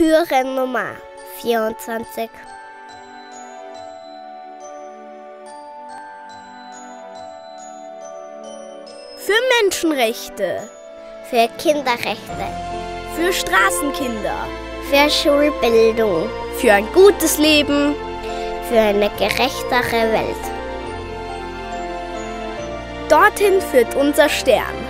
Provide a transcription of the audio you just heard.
Türe Nummer 24. Für Menschenrechte. Für Kinderrechte. Für Straßenkinder. Für Schulbildung. Für ein gutes Leben. Für eine gerechtere Welt. Dorthin führt unser Stern.